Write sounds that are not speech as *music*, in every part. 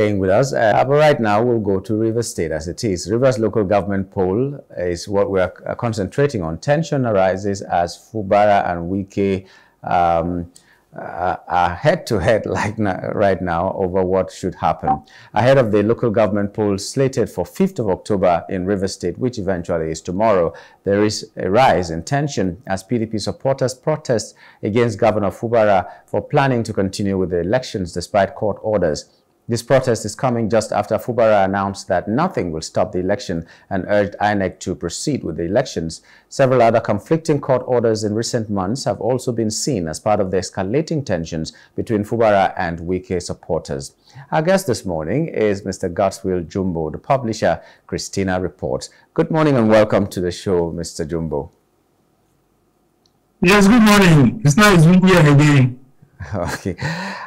staying with us. Uh, but right now, we'll go to Rivers State as it is. Rivers local government poll is what we are concentrating on. Tension arises as Fubara and Wike um, uh, are head to head *laughs* like right now over what should happen ahead of the local government poll slated for 5th of October in Rivers State, which eventually is tomorrow. There is a rise in tension as PDP supporters protest against Governor Fubara for planning to continue with the elections despite court orders. This protest is coming just after Fubara announced that nothing will stop the election and urged INEC to proceed with the elections. Several other conflicting court orders in recent months have also been seen as part of the escalating tensions between Fubara and Wike supporters. Our guest this morning is Mr. Godswill Jumbo, the publisher Kristina Reports. Good morning and welcome to the show, Mr. Jumbo. Yes, good morning. It's nice being here again. *laughs* Okay.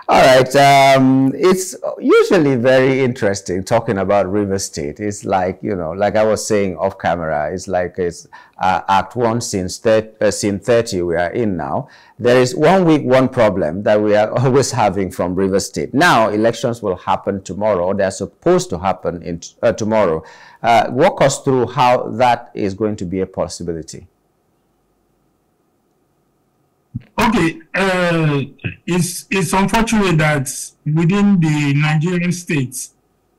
All right. Um, it's usually very interesting talking about River State. It's like, you know, like I was saying off camera, it's like it's uh, Act 1, scene, uh, scene 30 we are in now. There is one week, one problem that we are *laughs* always having from River State. Now, elections will happen tomorrow. They're supposed to happen in uh, tomorrow. Uh, walk us through how that is going to be a possibility. Okay, uh, it's it's unfortunate that within the Nigerian states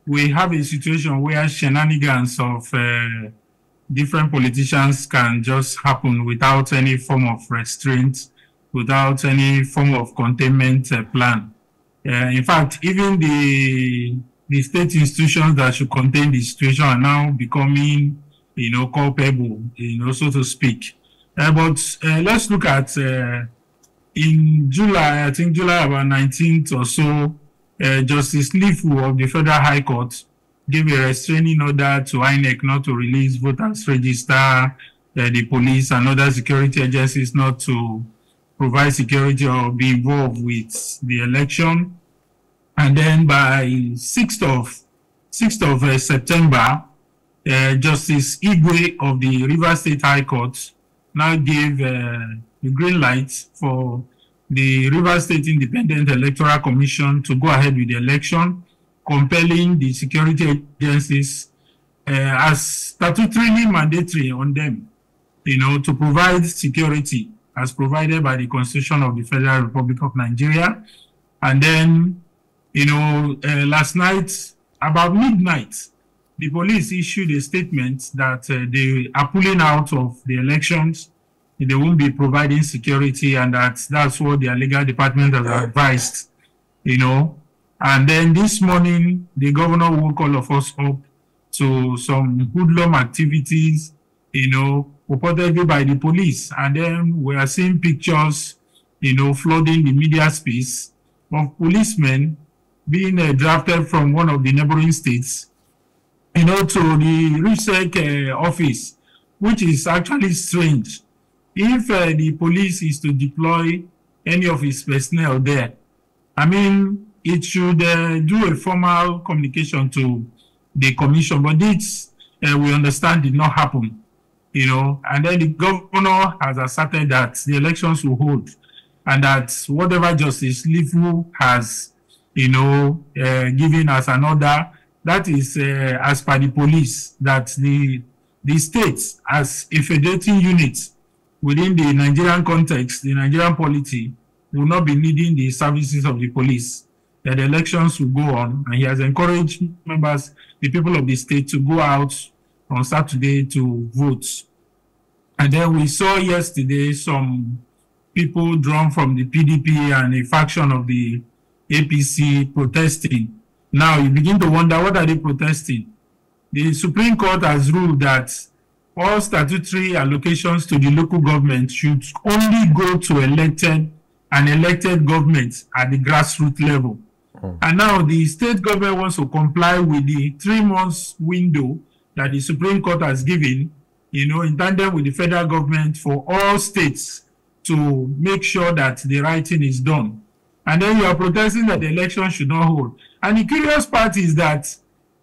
we have a situation where shenanigans of uh, different politicians can just happen without any form of restraint, without any form of containment uh, plan. Uh, in fact, even the the state institutions that should contain the situation are now becoming, you know, culpable, you know, so to speak. Uh, but uh, let's look at in July, I think July about 19th or so, uh, Justice Lifu of the Federal High Court gave a restraining order to INEC not to release voters register, uh, the police and other security agencies not to provide security or be involved with the election. And then by 6th of 6th of uh, September, uh, Justice Igwe of the River State High Court now gave uh, the green light for the River State Independent Electoral Commission to go ahead with the election, compelling the security agencies uh, as statutorily mandatory on them, you know, to provide security as provided by the Constitution of the Federal Republic of Nigeria. And then, you know, uh, last night, about midnight, the police issued a statement that uh, they are pulling out of the elections they won't be providing security and that that's what their legal department has advised, you know. And then this morning, the governor woke all of us up to some hoodlum activities, you know, purportedly by the police. And then we are seeing pictures, you know, flooding the media space of policemen being uh, drafted from one of the neighboring states, you know, to the RSIEC uh, office, which is actually strange if uh, the police is to deploy any of its personnel there, I mean, it should uh, do a formal communication to the commission, but this uh, we understand did not happen, you know. And then the governor has asserted that the elections will hold, and that whatever Justice Lifu has, you know, uh, given as an order, that is uh, as per the police that the the states as a federating unit within the Nigerian context, the Nigerian polity will not be needing the services of the police. That the elections will go on, and he has encouraged members, the people of the state, to go out on Saturday to vote. And then we saw yesterday some people drawn from the PDP and a faction of the APC protesting. Now you begin to wonder what are they protesting? The Supreme Court has ruled that all statutory allocations to the local government should only go to elected and elected governments at the grassroots level. Mm. And now the state government wants to comply with the three months window that the Supreme Court has given, you know, in tandem with the federal government for all states to make sure that the right thing is done. And then you are protesting that the election should not hold. And the curious part is that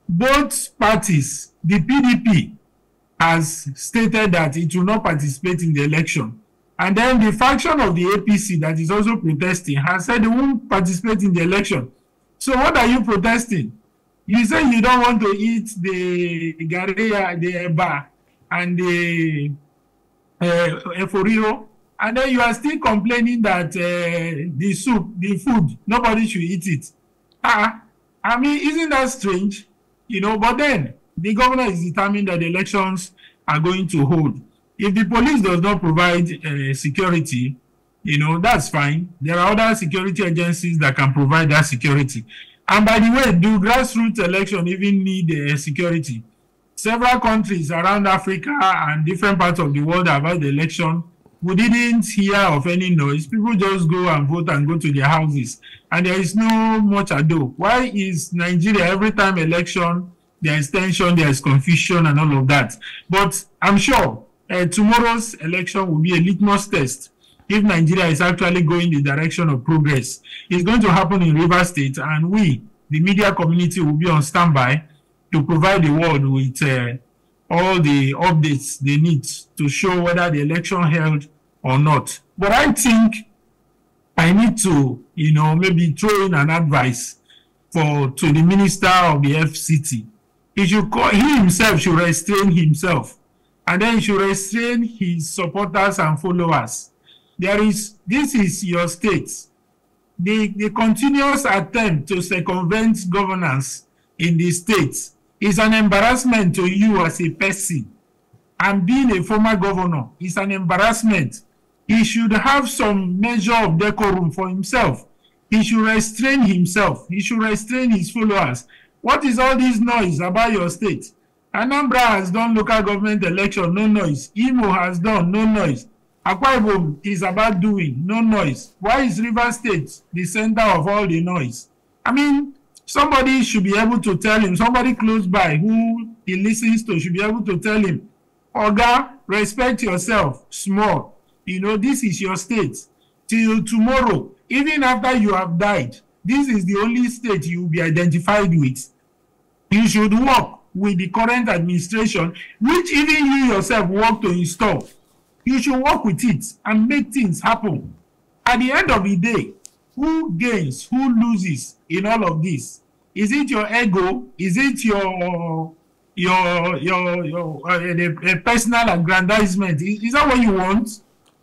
both parties, the PDP has stated that it will not participate in the election. And then the faction of the APC that is also protesting has said they won't participate in the election. So what are you protesting? You say you don't want to eat the garia, the eba, and the uh, eforiro, and then you are still complaining that uh, the soup, the food, nobody should eat it. Ah, I mean, isn't that strange? You know, but then the governor is determined that the elections are going to hold. If the police does not provide uh, security, you know, that's fine. There are other security agencies that can provide that security. And by the way, do grassroots election even need uh, security? Several countries around Africa and different parts of the world have had election. We didn't hear of any noise. People just go and vote and go to their houses. And there is no much ado. Why is Nigeria every time election, there is tension, there is confusion and all of that? But I'm sure uh, tomorrow's election will be a litmus test if Nigeria is actually going the direction of progress. It's going to happen in River State, and we, the media community, will be on standby to provide the world with uh, all the updates they need to show whether the election held or not. But I think I need to, you know, maybe throw in an advice for to the minister of the FCT. He should call, he himself should restrain himself and then he should restrain his supporters and followers. There is, this is your state. The, the continuous attempt to circumvent governance in the state is an embarrassment to you as a person. And being a former governor is an embarrassment. He should have some measure of decorum for himself. He should restrain himself. He should restrain his followers. What is all this noise about your state? Anambra has done local government election, no noise. Imo has done, no noise. Akwa Ibom is about doing, no noise. Why is River State the center of all the noise? I mean, somebody should be able to tell him, somebody close by who he listens to should be able to tell him, Oga, respect yourself, small. You know, this is your state. Till tomorrow, even after you have died, this is the only state you will be identified with. You should work with the current administration, which even you yourself work to install. You should work with it and make things happen. At the end of the day, who gains, who loses in all of this? Is it your ego? Is it your your your your uh, a, a personal aggrandizement? Is, is that what you want?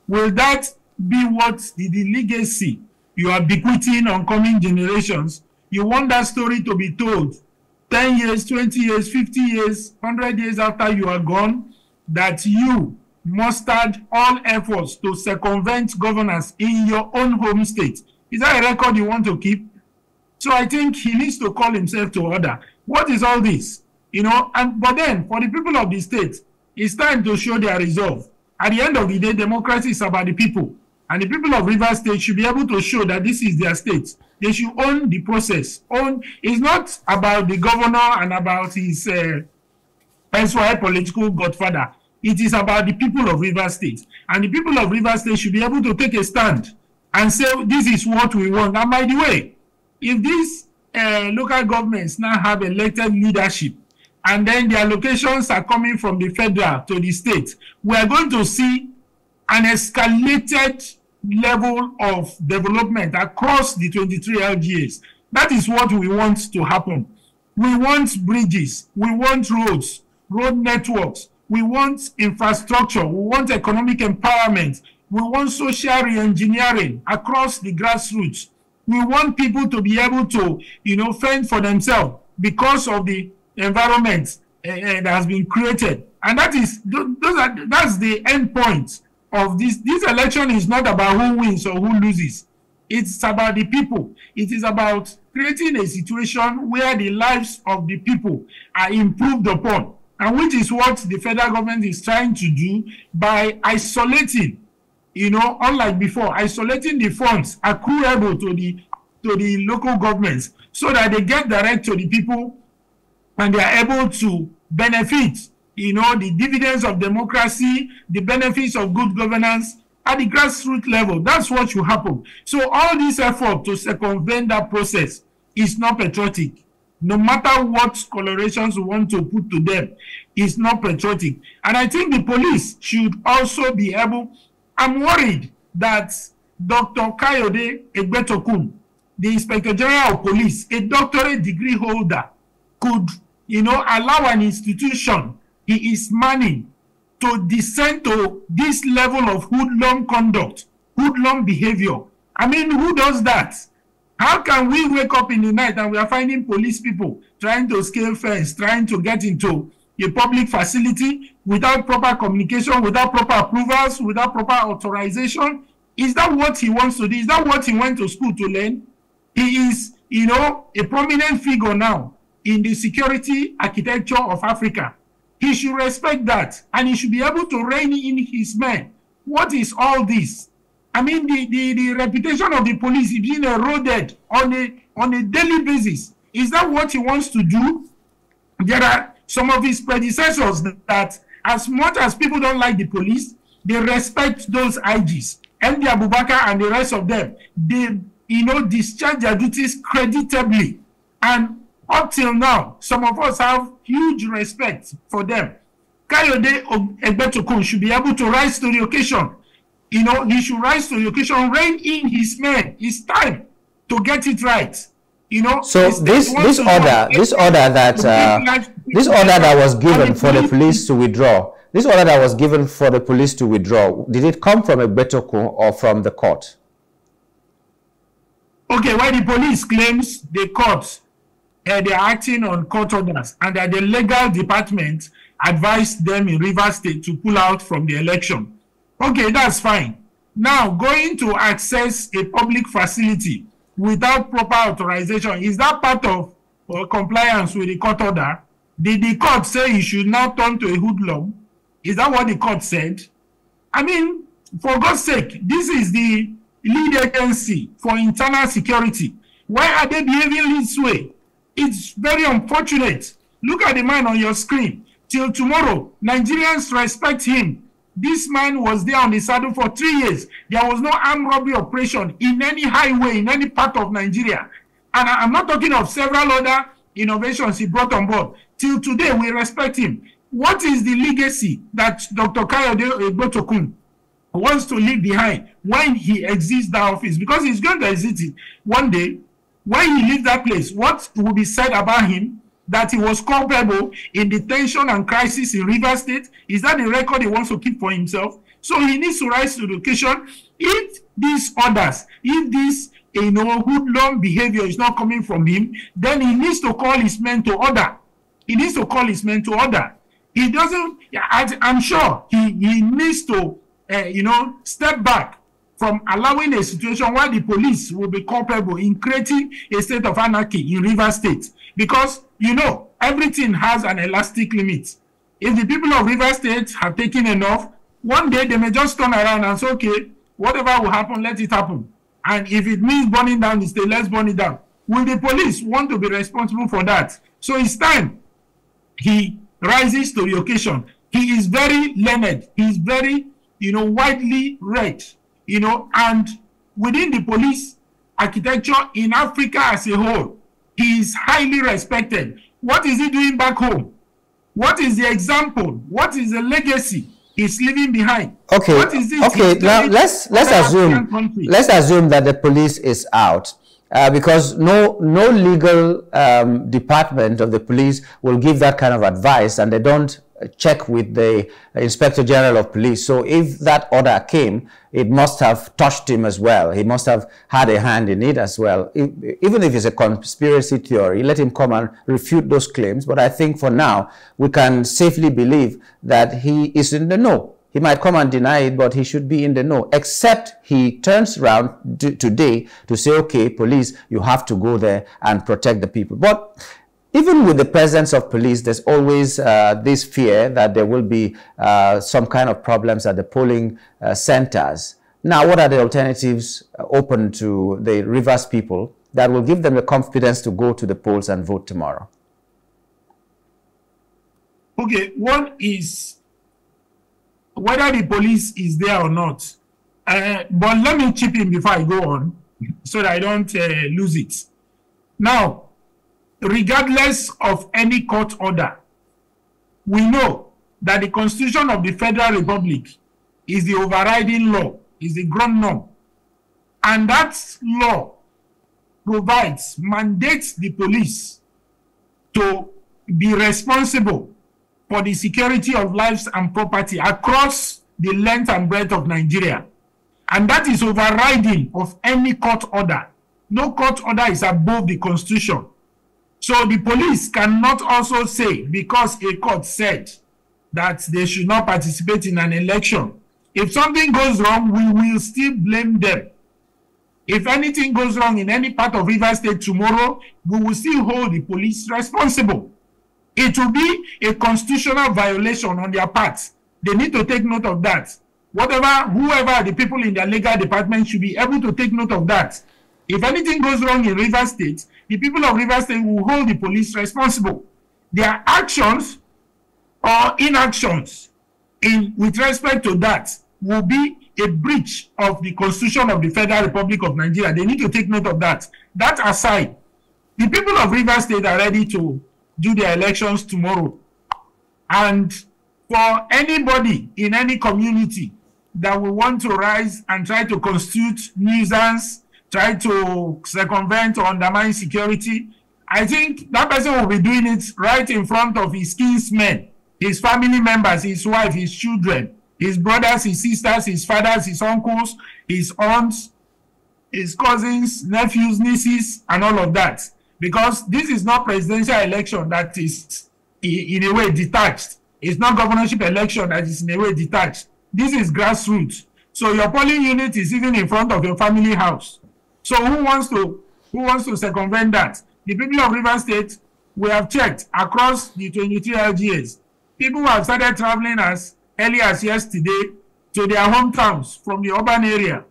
Will that be what the, the legacy you are bequeathing on coming generations? You want that story to be told 10 years, 20 years, 50 years, 100 years after you are gone, that you mustered all efforts to circumvent governance in your own home state. Is that a record you want to keep? So I think he needs to call himself to order. What is all this? You know, and but then for the people of the state, it's time to show their resolve. At the end of the day, democracy is about the people. And the people of River State should be able to show that this is their state. They should own the process. Own it's not about the governor and about his uh, political godfather. It is about the people of River State. And the people of River State should be able to take a stand and say, this is what we want. And by the way, if these uh, local governments now have elected leadership, and then the allocations are coming from the federal to the state, we are going to see an escalated level of development across the 23 LGAs. That is what we want to happen. We want bridges, we want roads, road networks, we want infrastructure, we want economic empowerment, we want social re-engineering across the grassroots. We want people to be able to, you know, fend for themselves because of the environment uh, that has been created. And that is, those are, that's the end point of this. This election is not about who wins or who loses. It's about the people. It is about creating a situation where the lives of the people are improved upon, and which is what the federal government is trying to do by isolating, you know, unlike before, isolating the funds accruable to the to the local governments so that they get direct to the people and they are able to benefit you know, the dividends of democracy, the benefits of good governance at the grassroots level. That's what should happen. So all this effort to circumvent that process is not patriotic. No matter what colorations we want to put to them, it's not patriotic. And I think the police should also be able, I'm worried that Dr. Kayode Egbetokun, the Inspector General of Police, a doctorate degree holder, could, you know, allow an institution he is manning to descend to this level of hoodlum conduct, hoodlum behavior. I mean, who does that? How can we wake up in the night and we are finding police people trying to scale fence, trying to get into a public facility without proper communication, without proper approvals, without proper authorization? Is that what he wants to do? Is that what he went to school to learn? He is, you know, a prominent figure now in the security architecture of Africa. He should respect that and he should be able to rein in his men. What is all this? I mean, the, the, the reputation of the police is being eroded on a, on a daily basis. Is that what he wants to do? There are some of his predecessors that, as much as people don't like the police, they respect those IGs. MD Abubakar and the rest of them, they, you know, discharge their duties creditably. And up till now, some of us have huge respect for them. Kayode Egbetokun should be able to rise to the occasion. You know, he should rise to the occasion, rein in his men. It's time to get it right. You know. So this this order, this order that uh, this order that was given for the police to withdraw, this order that was given for the police to withdraw, did it come from Egbetokun or from the court? Okay, why the police claims the court uh, they are acting on court orders and that the legal department advised them in River State to pull out from the election. Okay, that's fine. Now, going to access a public facility without proper authorization, is that part of uh, compliance with the court order? Did the court say you should now turn to a hoodlum? Is that what the court said? I mean, for God's sake, this is the lead agency for internal security. Why are they behaving this way? It's very unfortunate. Look at the man on your screen. Till tomorrow, Nigerians respect him. This man was there on the saddle for three years. There was no armed robbery operation in any highway in any part of Nigeria. And I'm not talking of several other innovations he brought on board. Till today, we respect him. What is the legacy that Dr. Kayode Egbetokun wants to leave behind when he exits the office? Because he's going to exit it one day when he leaves that place, what will be said about him? That he was culpable in the tension and crisis in River State? Is that the record he wants to keep for himself? So he needs to rise to the occasion. If these orders, if this you know hoodlum behavior is not coming from him, then he needs to call his men to order. He needs to call his men to order. He doesn't. I'm sure he he needs to uh, you know step back from allowing a situation where the police will be culpable in creating a state of anarchy in River State. Because, you know, everything has an elastic limit. If the people of River State have taken enough, one day they may just turn around and say, okay, whatever will happen, let it happen. And if it means burning down the state, let's burn it down. Will the police want to be responsible for that? So it's time he rises to the occasion. He is very learned. He is very, you know, widely read you know, and within the police architecture in Africa as a whole, he is highly respected. What is he doing back home? What is the example? What is the legacy he's leaving behind? Okay. What is this okay. Now let's let's assume let's assume that the police is out. Uh, because no no legal um, department of the police will give that kind of advice, and they don't check with the Inspector General of Police. So if that order came, it must have touched him as well. He must have had a hand in it as well. Even if it's a conspiracy theory, let him come and refute those claims. But I think for now, we can safely believe that he is in the know. He might come and deny it, but he should be in the know, except he turns around today to say, okay, police, you have to go there and protect the people. But even with the presence of police, there's always uh, this fear that there will be uh, some kind of problems at the polling uh, centers. Now, what are the alternatives uh, open to the Rivers people that will give them the confidence to go to the polls and vote tomorrow? Okay, one is whether the police is there or not. Uh, but let me chip in before I go on so that I don't uh, lose it. Now, regardless of any court order, we know that the Constitution of the Federal Republic is the overriding law, is the ground norm. And that law provides, mandates the police to be responsible for the security of lives and property across the length and breadth of Nigeria. And that is overriding of any court order. No court order is above the constitution. So the police cannot also say, because a court said that they should not participate in an election, if something goes wrong, we will still blame them. If anything goes wrong in any part of River State tomorrow, we will still hold the police responsible. It will be a constitutional violation on their part. They need to take note of that. Whatever, whoever the people in their legal department should be able to take note of that. If anything goes wrong in River State, the people of River State will hold the police responsible. Their actions or inactions in with respect to that will be a breach of the Constitution of the Federal Republic of Nigeria. They need to take note of that. That aside, the people of River State are ready to do their elections tomorrow. And for anybody in any community that will want to rise and try to constitute nuisance, try to circumvent or undermine security, I think that person will be doing it right in front of his kinsmen, his family members, his wife, his children, his brothers, his sisters, his fathers, his uncles, his aunts, his cousins, nephews, nieces, and all of that because this is not presidential election that is in a way detached. It's not governorship election that is in a way detached. This is grassroots. So your polling unit is even in front of your family house. So who wants to who wants to circumvent that? The people of River State, we have checked across the 23 LGAs. People have started traveling as early as yesterday to their hometowns from the urban area.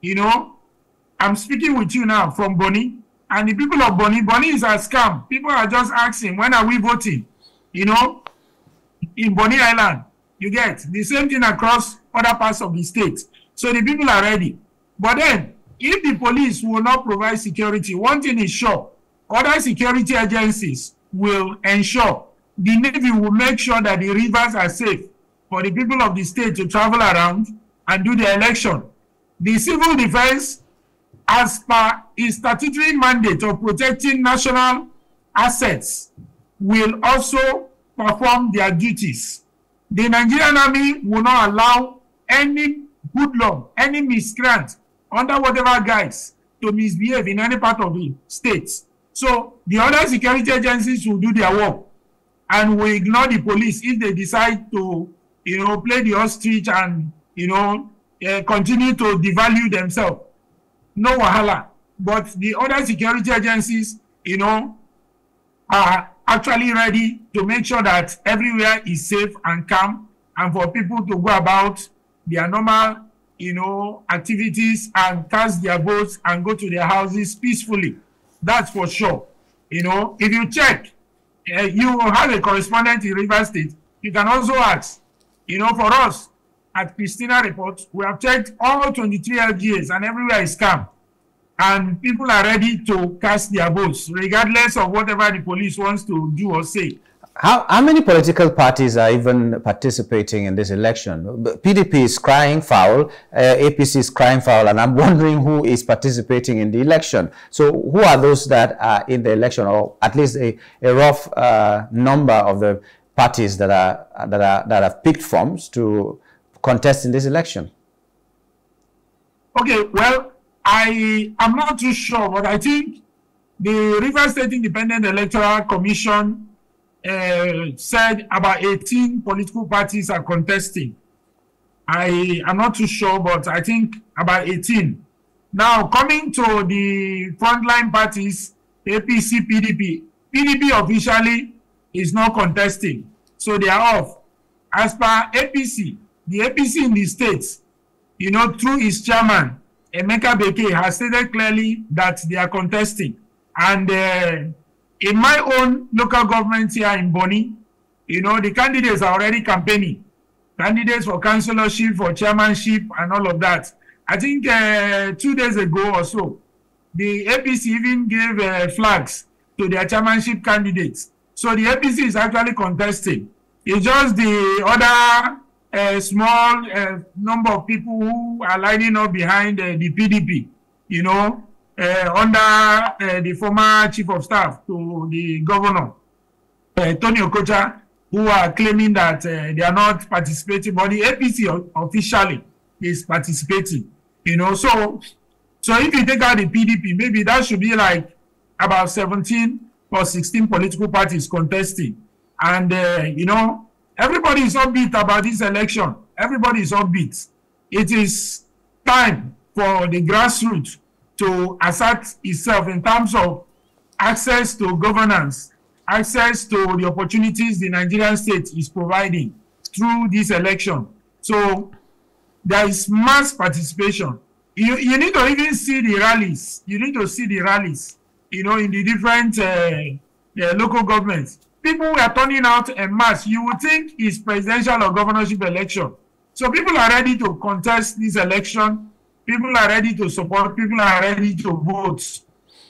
You know, I'm speaking with you now from Bonny. And the people of Bonny, Bonny is a scam. People are just asking, when are we voting? You know, in Bonny Island, you get the same thing across other parts of the state. So the people are ready. But then, if the police will not provide security, one thing is sure, other security agencies will ensure the Navy will make sure that the rivers are safe for the people of the state to travel around and do the election. The civil defense as per his statutory mandate of protecting national assets will also perform their duties. The Nigerian army will not allow any hoodlum, any miscreant, under whatever guise, to misbehave in any part of the state. So the other security agencies will do their work and will ignore the police if they decide to, you know, play the ostrich and, you know, uh, continue to devalue themselves no wahala. But the other security agencies, you know, are actually ready to make sure that everywhere is safe and calm and for people to go about their normal, you know, activities and cast their votes and go to their houses peacefully. That's for sure. You know, if you check, uh, you have a correspondent in River State. You can also ask, you know, for us, at Kristina Report, we have checked all 23 LGAs and everywhere is calm. And people are ready to cast their votes, regardless of whatever the police wants to do or say. How, how many political parties are even participating in this election? PDP is crying foul, uh, APC is crying foul, and I'm *laughs* wondering who is participating in the election. So who are those that are in the election, or at least a, a rough uh, number of the parties that are that are that have picked forms to contest in this election? Okay, well, I am not too sure, but I think the River State Independent Electoral Commission uh, said about 18 political parties are contesting. I am not too sure, but I think about 18. Now, coming to the frontline parties, APC, PDP, PDP officially is not contesting, so they are off. As per APC, the APC in the states, you know, through its chairman, Emeka Beke, has stated clearly that they are contesting. And uh, in my own local government here in Bonny, you know, the candidates are already campaigning. Candidates for councillorship, for chairmanship, and all of that. I think uh, two days ago or so, the APC even gave uh, flags to their chairmanship candidates. So the APC is actually contesting. It's just the other a small uh, number of people who are lining up behind uh, the PDP, you know, uh, under uh, the former chief of staff to the governor. uh, Tony Okocha, who are claiming that uh, they are not participating, but the APC officially is participating. You know, so so if you take out the PDP, maybe that should be like about 17 or 16 political parties contesting. And, uh, you know, everybody is upbeat about this election. Everybody is upbeat. It is time for the grassroots to assert itself in terms of access to governance, access to the opportunities the Nigerian state is providing through this election. So there is mass participation. You, you need to even see the rallies. You need to see the rallies, you know, in the different uh, uh, local governments. People are turning out en mass. You would think it's presidential or governorship election. So people are ready to contest this election. People are ready to support. People are ready to vote.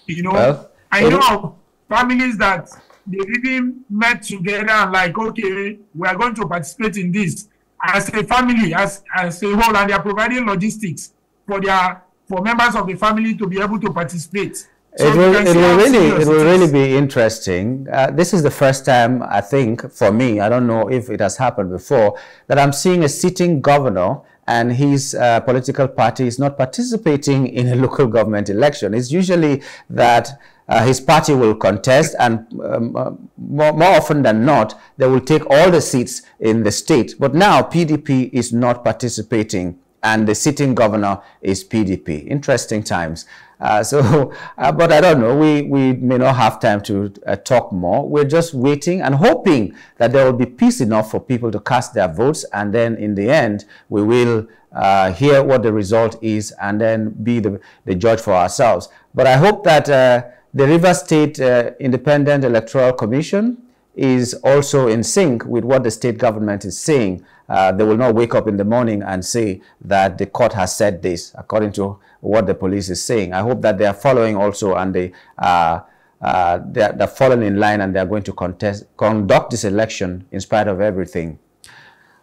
You know, well, I know families that they've even met together and like, okay, we are going to participate in this as a family, as, as a whole, and they are providing logistics for their for members of the family to be able to participate. So it will, it will really it will really be interesting. Uh, this is the first time I think for me. I don't know if it has happened before that I'm seeing a sitting governor and his uh, political party is not participating in a *laughs* local government election. It's usually that uh, his party will contest and um, uh, more, more, often than not, they will take all the seats in the state. But now PDP is not participating and the sitting governor is PDP. Interesting times. Uh, *laughs* so, uh, but I don't know. We, we may not have time to uh, talk more. We're just waiting and hoping that there will be peace enough for people to cast their votes. And then in the end, we will uh, hear what the result is and then be the, the judge for ourselves. But I hope that uh, the River State uh, Independent Electoral Commission is also in sync with what the state government is saying. Uh, they will not wake up in the morning and say that the court has said this, according to what the police is saying. I hope that they are following also and they, uh, uh, they're, they're following in line and they are going to contest, conduct this election in spite of everything.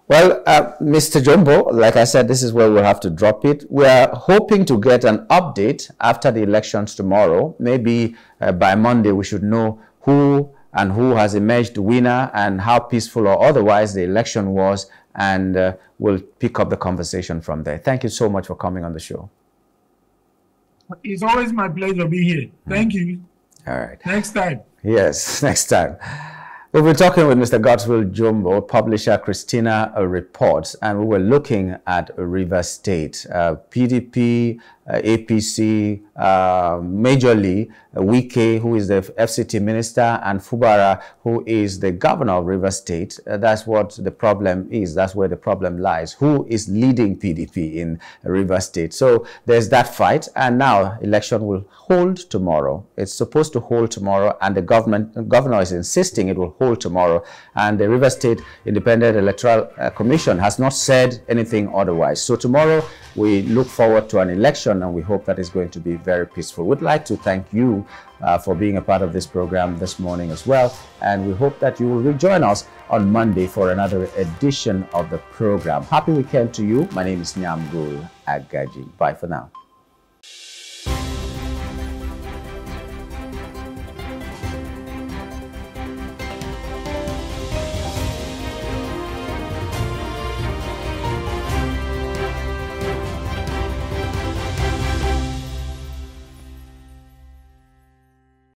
Well, uh, Mr. Jumbo, like I said, this is where we'll have to drop it. We are hoping to get an update after the elections tomorrow. Maybe uh, by Monday we should know who and who has emerged winner and how peaceful or otherwise the election was. And uh, we'll pick up the conversation from there. Thank you so much for coming on the show. It's always my pleasure to be here. Thank mm. you. All right. Next time. Yes, *laughs* next time. We've been talking with Mr. Godswill Jumbo, publisher Kristina Reports, and we were looking at River State, uh, PDP, APC, uh, majorly uh, Wike, who is the FCT minister, and Fubara, who is the governor of River State. Uh, that's what the problem is. That's where the problem lies. Who is leading PDP in River State? So there's that fight, and now election will hold tomorrow. It's supposed to hold tomorrow, and the government the governor is insisting it will hold tomorrow. And the River State Independent Electoral uh, Commission has not said anything otherwise. So tomorrow we look forward to an election and we hope that it's going to be very peaceful. We'd like to thank you uh, for being a part of this program this morning as well. And we hope that you will rejoin us on Monday for another edition of the program. Happy weekend to you. My name is Nyamgul Agaji. Bye for now.